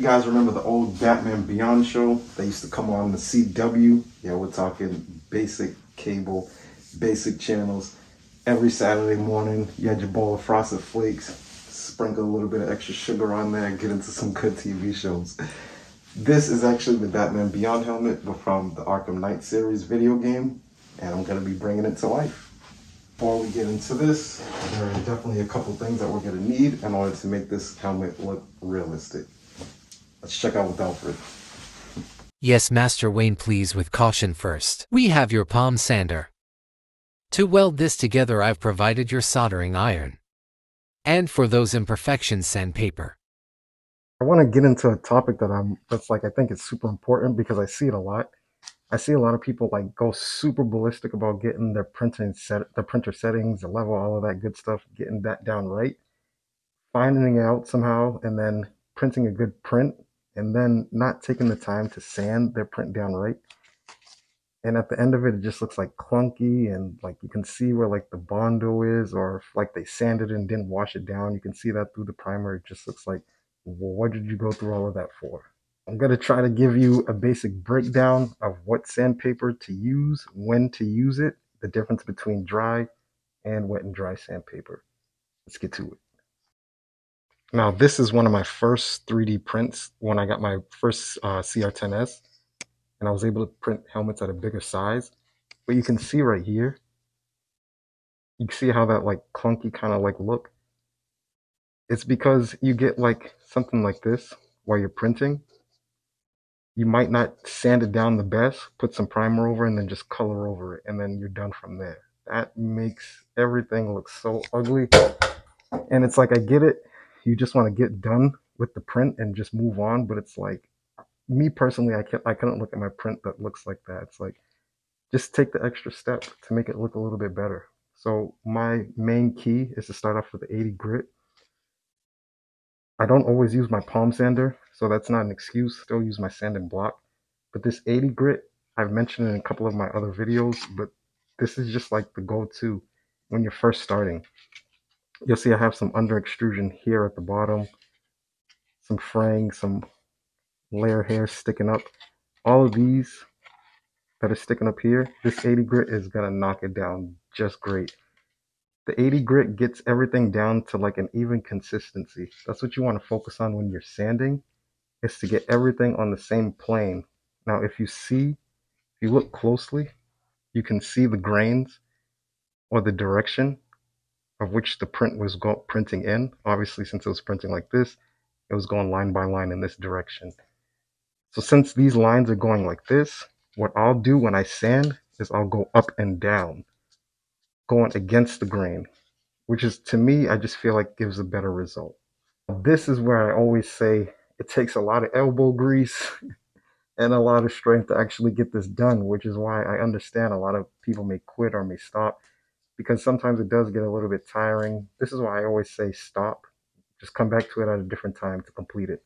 guys remember the old Batman Beyond show, they used to come on the CW. Yeah, we're talking basic cable, basic channels. Every Saturday morning, you had your bowl of Frosted Flakes, sprinkle a little bit of extra sugar on there, get into some good TV shows. This is actually the Batman Beyond helmet, but from the Arkham Knight series video game, and I'm going to be bringing it to life. Before we get into this, there are definitely a couple things that we're going to need in order to make this helmet look realistic. Let's check out with Alfred. Yes, Master Wayne, please with caution first. We have your palm sander. To weld this together, I've provided your soldering iron. And for those imperfections, sandpaper. I want to get into a topic that I'm that's like I think is super important because I see it a lot. I see a lot of people like go super ballistic about getting their printing set the printer settings, the level, all of that good stuff, getting that down right, finding it out somehow, and then printing a good print, and then not taking the time to sand their print down right. And at the end of it, it just looks like clunky, and like you can see where like the bondo is, or if, like they sanded it and didn't wash it down. You can see that through the primer. It just looks like well, what did you go through all of that for? I'm going to try to give you a basic breakdown of what sandpaper to use, when to use it, the difference between dry and wet and dry sandpaper. Let's get to it. Now, this is one of my first 3D prints when I got my first uh, CR10S, and I was able to print helmets at a bigger size. But you can see right here, you see how that like clunky kind of like look. It's because you get like something like this while you're printing. You might not sand it down the best, put some primer over and then just color over it and then you're done from there. That makes everything look so ugly. And it's like I get it. You just want to get done with the print and just move on, but it's like me personally I can't I couldn't look at my print that looks like that. It's like just take the extra step to make it look a little bit better. So my main key is to start off with the 80 grit I don't always use my palm sander, so that's not an excuse. Still use my sanding block. But this 80 grit, I've mentioned in a couple of my other videos, but this is just like the go-to when you're first starting. You'll see I have some under extrusion here at the bottom, some fraying, some layer hair sticking up. All of these that are sticking up here, this 80 grit is going to knock it down just great. The 80 grit gets everything down to like an even consistency. That's what you want to focus on when you're sanding, is to get everything on the same plane. Now, if you see, if you look closely, you can see the grains or the direction of which the print was printing in. Obviously, since it was printing like this, it was going line by line in this direction. So since these lines are going like this, what I'll do when I sand is I'll go up and down going against the grain, which is to me, I just feel like gives a better result. This is where I always say it takes a lot of elbow grease and a lot of strength to actually get this done, which is why I understand a lot of people may quit or may stop because sometimes it does get a little bit tiring. This is why I always say stop. Just come back to it at a different time to complete it.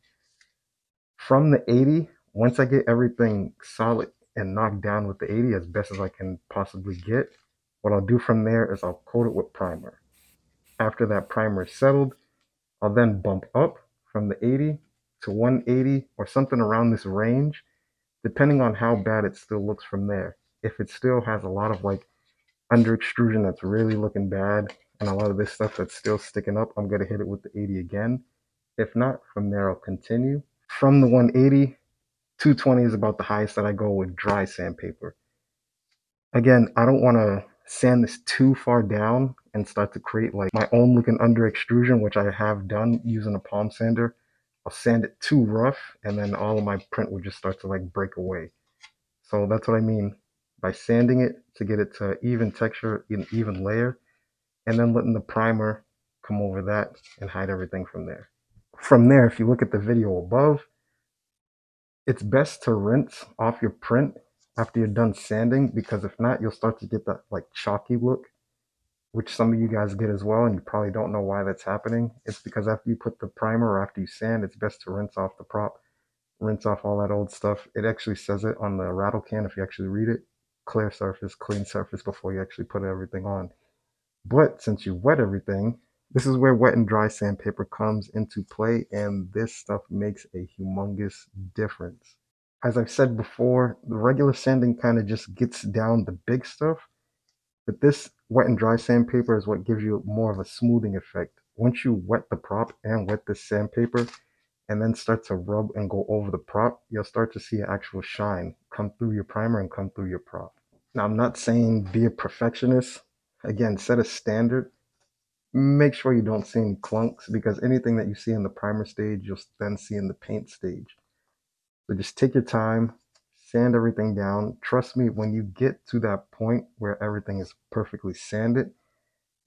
From the 80, once I get everything solid and knocked down with the 80 as best as I can possibly get, what I'll do from there is I'll coat it with primer. After that primer is settled, I'll then bump up from the 80 to 180 or something around this range, depending on how bad it still looks from there. If it still has a lot of like under extrusion that's really looking bad and a lot of this stuff that's still sticking up, I'm going to hit it with the 80 again. If not, from there I'll continue. From the 180, 220 is about the highest that I go with dry sandpaper. Again, I don't want to sand this too far down and start to create like my own looking under extrusion, which I have done using a palm sander. I'll sand it too rough and then all of my print will just start to like break away. So that's what I mean by sanding it to get it to even texture, an even layer, and then letting the primer come over that and hide everything from there. From there, if you look at the video above, it's best to rinse off your print after you're done sanding because if not you'll start to get that like chalky look which some of you guys get as well and you probably don't know why that's happening. It's because after you put the primer or after you sand it's best to rinse off the prop rinse off all that old stuff. It actually says it on the rattle can if you actually read it clear surface clean surface before you actually put everything on but since you wet everything This is where wet and dry sandpaper comes into play, and this stuff makes a humongous difference. As I've said before, the regular sanding kind of just gets down the big stuff, but this wet and dry sandpaper is what gives you more of a smoothing effect. Once you wet the prop and wet the sandpaper, and then start to rub and go over the prop, you'll start to see an actual shine come through your primer and come through your prop. Now, I'm not saying be a perfectionist. Again, set a standard. Make sure you don't see any clunks because anything that you see in the primer stage, you'll then see in the paint stage. So just take your time, sand everything down. Trust me, when you get to that point where everything is perfectly sanded,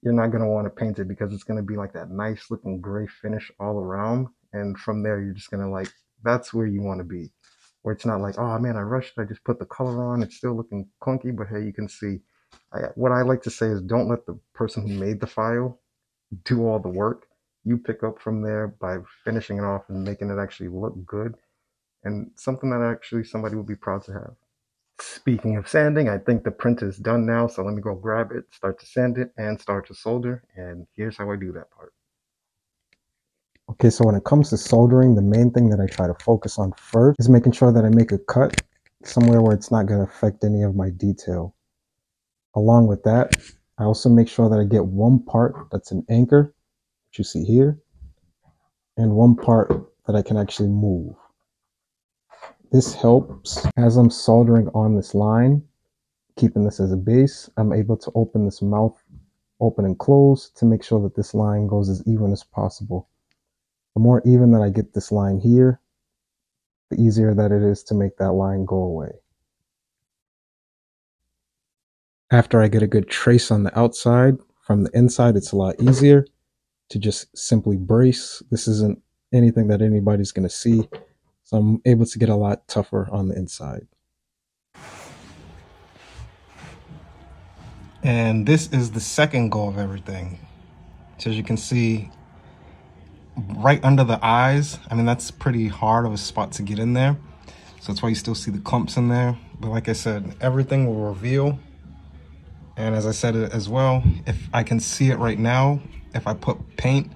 you're not going to want to paint it because it's going to be like that nice looking gray finish all around. And from there, you're just going to like, that's where you want to be where it's not like, oh man, I rushed, I just put the color on, it's still looking clunky, but hey, you can see. I, what I like to say is don't let the person who made the file do all the work. You pick up from there by finishing it off and making it actually look good and something that actually somebody would be proud to have. Speaking of sanding, I think the print is done now, so let me go grab it, start to sand it, and start to solder, and here's how I do that part. Okay, so when it comes to soldering, the main thing that I try to focus on first is making sure that I make a cut somewhere where it's not going to affect any of my detail. Along with that, I also make sure that I get one part that's an anchor, which you see here, and one part that I can actually move. This helps as I'm soldering on this line, keeping this as a base, I'm able to open this mouth open and close to make sure that this line goes as even as possible. The more even that I get this line here, the easier that it is to make that line go away. After I get a good trace on the outside, from the inside it's a lot easier to just simply brace. This isn't anything that anybody's going to see, so I'm able to get a lot tougher on the inside. And this is the second goal of everything. So as you can see, right under the eyes. I mean, that's pretty hard of a spot to get in there. So that's why you still see the clumps in there. But like I said, everything will reveal. And as I said uh, as well, if I can see it right now, if I put paint,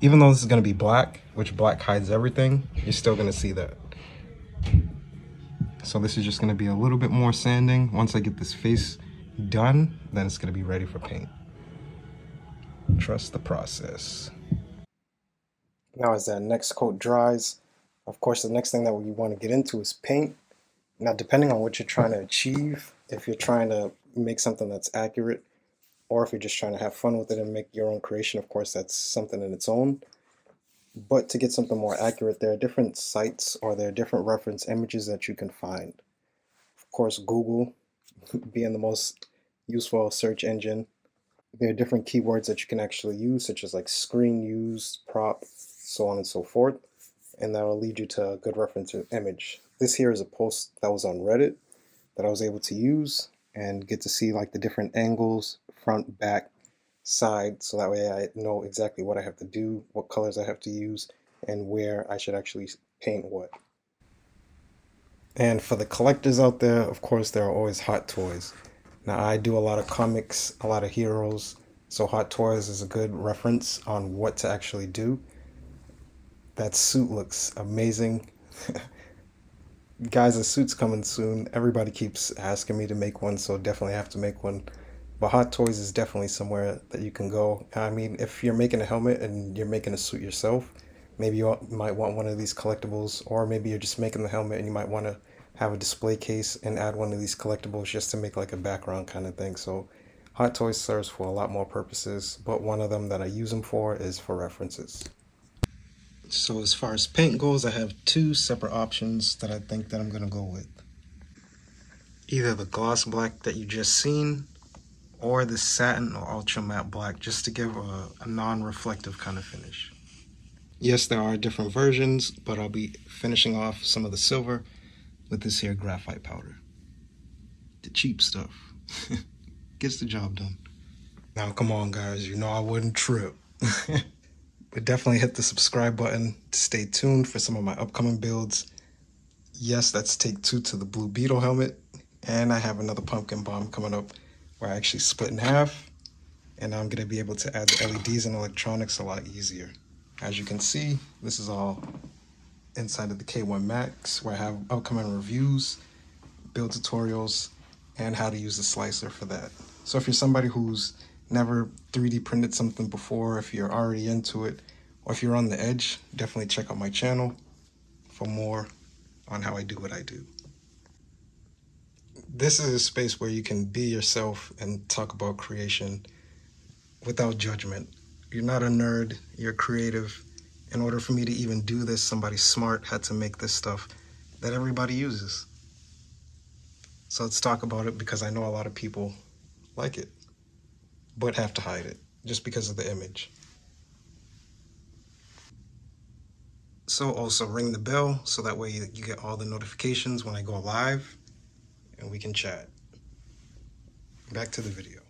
even though this is going to be black, which black hides everything, you're still going to see that. So this is just going to be a little bit more sanding. Once I get this face done, then it's going to be ready for paint. Trust the process. Now as that next coat dries, of course the next thing that we want to get into is paint. Now depending on what you're trying to achieve, if you're trying to make something that's accurate, or if you're just trying to have fun with it and make your own creation, of course that's something in its own. But to get something more accurate, there are different sites or there are different reference images that you can find. Of course, Google being the most useful search engine. There are different keywords that you can actually use, such as like screen use, prop, so on and so forth, and that will lead you to a good reference image. This here is a post that was on Reddit that I was able to use and get to see like the different angles, front, back, side, so that way I know exactly what I have to do, what colors I have to use, and where I should actually paint what. And for the collectors out there, of course, there are always Hot Toys. Now, I do a lot of comics, a lot of heroes, so Hot Toys is a good reference on what to actually do. That suit looks amazing. Guys, the suit's coming soon. Everybody keeps asking me to make one, so definitely have to make one. But Hot Toys is definitely somewhere that you can go. I mean, if you're making a helmet and you're making a suit yourself, maybe you might want one of these collectibles, or maybe you're just making the helmet and you might want to have a display case and add one of these collectibles just to make like a background kind of thing. So Hot Toys serves for a lot more purposes, but one of them that I use them for is for references. So as far as paint goes, I have two separate options that I think that I'm to go with. Either the gloss black that you just seen, or the satin or ultra matte black, just to give a, a non-reflective kind of finish. Yes, there are different versions, but I'll be finishing off some of the silver with this here graphite powder. The cheap stuff. Gets the job done. Now, come on, guys. You know I wouldn't trip. but definitely hit the subscribe button to stay tuned for some of my upcoming builds. Yes, that's take two to the Blue Beetle helmet. And I have another pumpkin bomb coming up where I actually split in half and I'm going to be able to add the LEDs and electronics a lot easier. As you can see, this is all inside of the K1 Max where I have upcoming reviews, build tutorials, and how to use the slicer for that. So if you're somebody who's never 3D printed something before, if you're already into it, or if you're on the edge, definitely check out my channel for more on how I do what I do. This is a space where you can be yourself and talk about creation without judgment. You're not a nerd, you're creative. In order for me to even do this, somebody smart had to make this stuff that everybody uses. So let's talk about it because I know a lot of people like it, but have to hide it just because of the image. So also ring the bell so that way you get all the notifications when I go live and we can chat. Back to the video.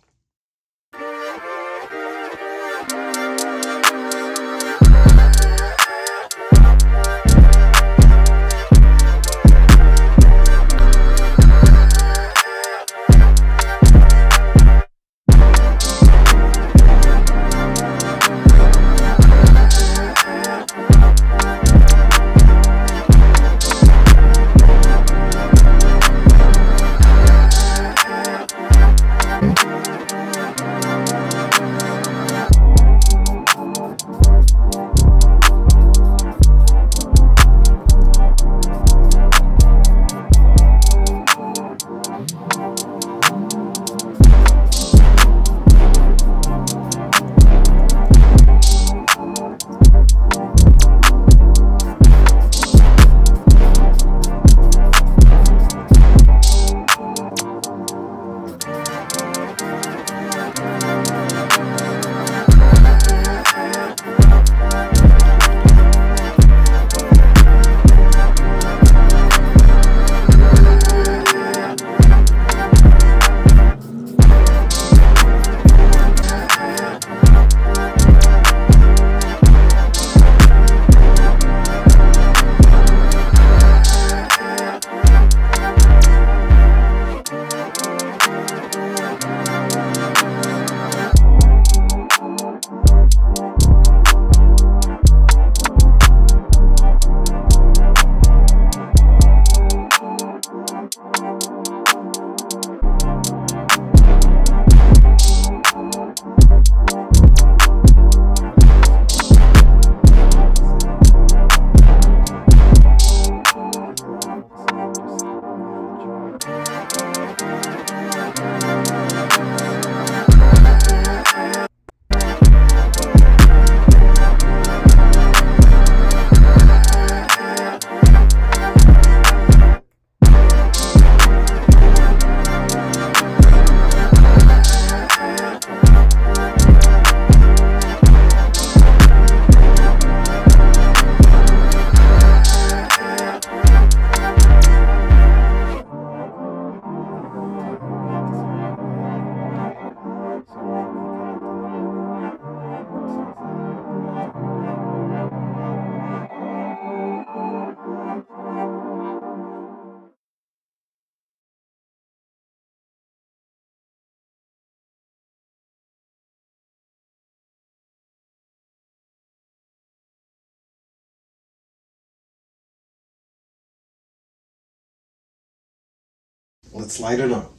Let's light it up.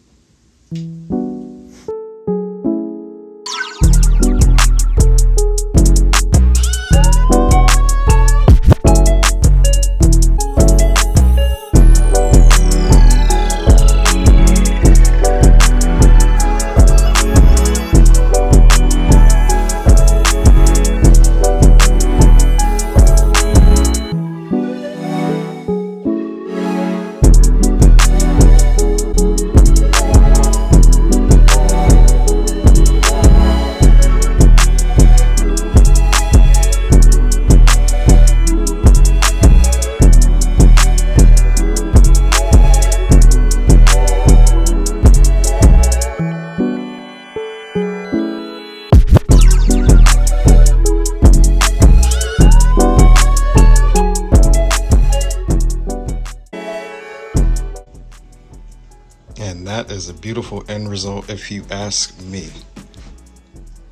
Beautiful end result if you ask me.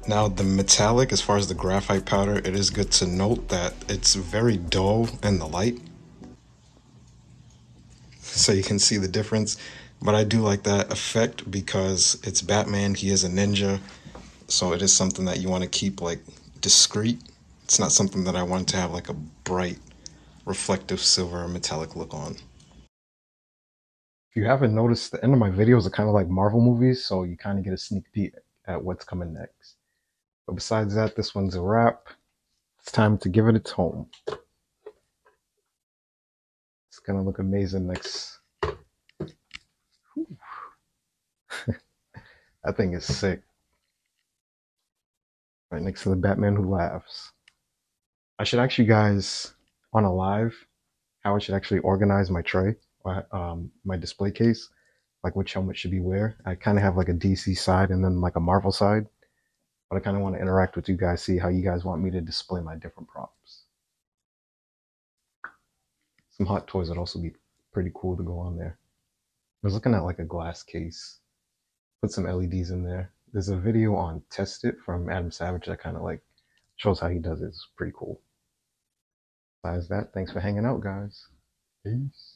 Now the metallic, as far as the graphite powder, it is good to note that it's very dull in the light. So you can see the difference. But I do like that effect because it's Batman, he is a ninja. So it is something that you want to keep like discreet. It's not something that I want to have like a bright, reflective silver metallic look on. You haven't noticed, the end of my videos are kind of like Marvel movies, so you kind of get a sneak peek at what's coming next. But besides that, this one's a wrap. It's time to give it its home. It's gonna look amazing next. that thing is sick. Right next to the Batman who laughs. I should actually guys on a live how I should actually organize my tray, um, my display case, like which helmet should be where. I kind of have like a DC side and then like a Marvel side but I kind of want to interact with you guys, see how you guys want me to display my different props. Some hot toys would also be pretty cool to go on there. I was looking at like a glass case, put some LEDs in there. There's a video on Tested from Adam Savage that kind of like shows how he does it. It's pretty cool. Besides that, thanks for hanging out, guys. Peace.